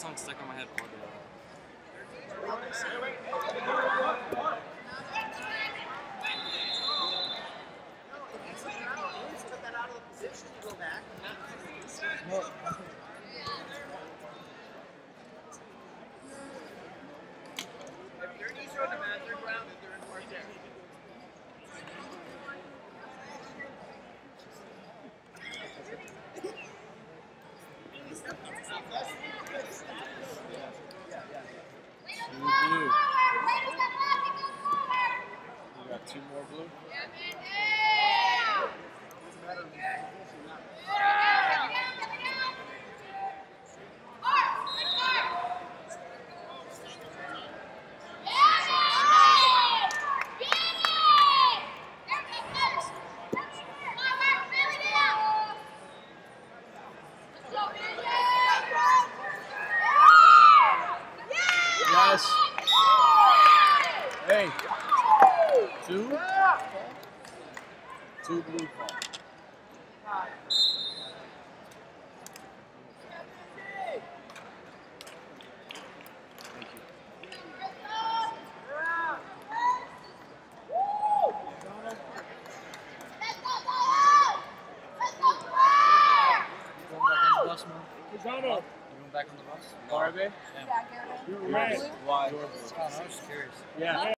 song stuck on my head all day. Blue, blue. You got two more blue? Yes. Hey. Two? Two blue ball. Thank you. You going back on the bus, man? Lozano, You going back on the bus? Barbie, Yeah. you're red. Why? I was curious. Yeah.